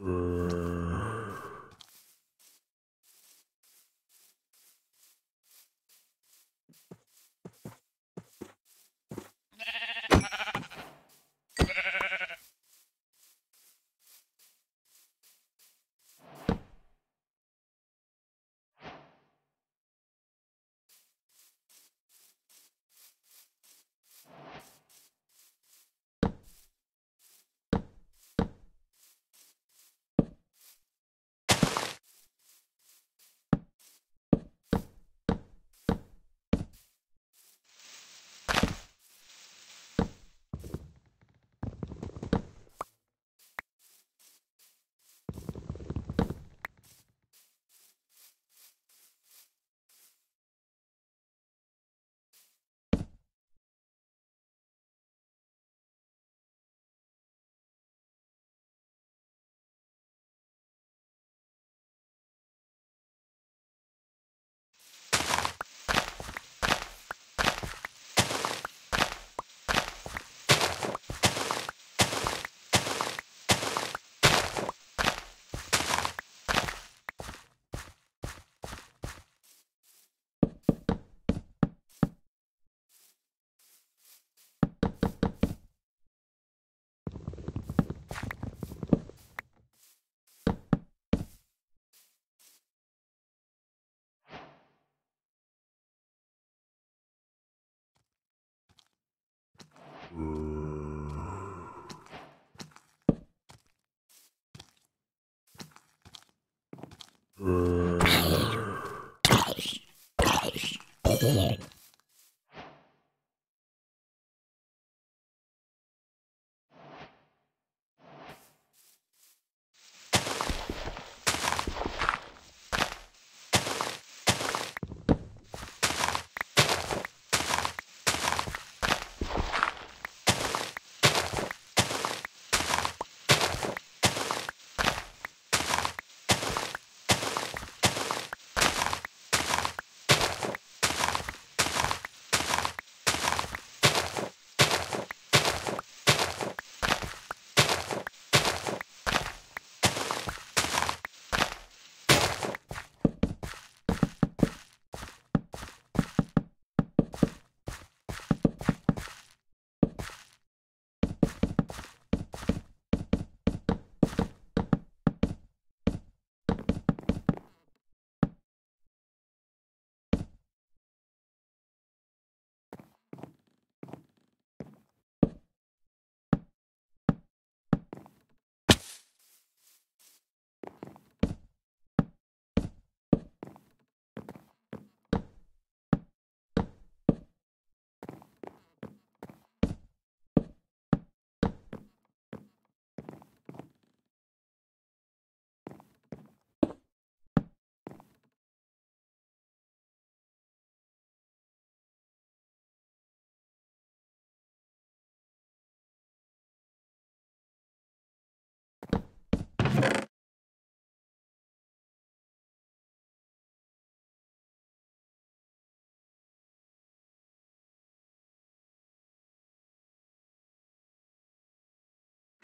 うん。Yeah.